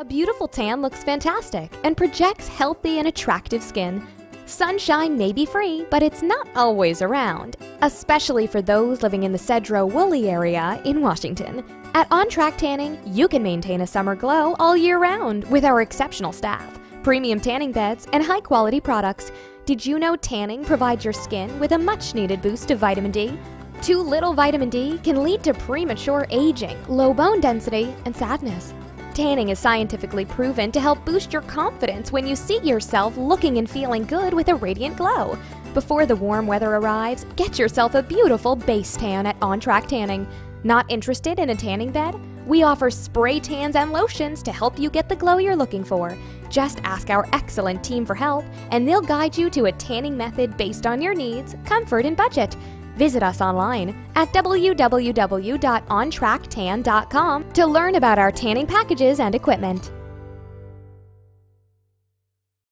A beautiful tan looks fantastic and projects healthy and attractive skin. Sunshine may be free, but it's not always around, especially for those living in the Sedro-Woolley area in Washington. At On Track Tanning, you can maintain a summer glow all year round with our exceptional staff, premium tanning beds, and high quality products. Did you know tanning provides your skin with a much needed boost of vitamin D? Too little vitamin D can lead to premature aging, low bone density, and sadness. Tanning is scientifically proven to help boost your confidence when you see yourself looking and feeling good with a radiant glow. Before the warm weather arrives, get yourself a beautiful base tan at On Track Tanning. Not interested in a tanning bed? We offer spray tans and lotions to help you get the glow you're looking for. Just ask our excellent team for help, and they'll guide you to a tanning method based on your needs, comfort, and budget. Visit us online at www.ontracktan.com to learn about our tanning packages and equipment.